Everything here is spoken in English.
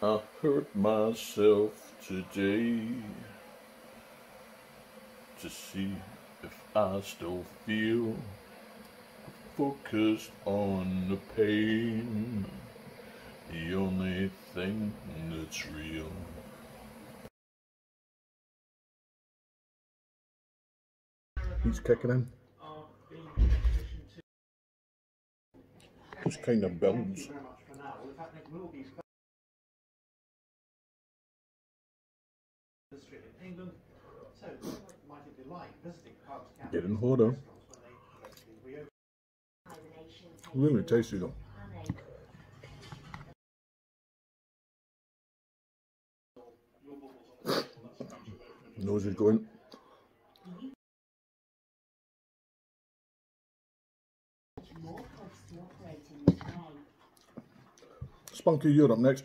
I hurt myself today to see if I still feel focused on the pain, the only thing that's real. He's kicking in. Just kind of builds. Getting harder. Really tasty though. Nose is going. Spunky, you're up next.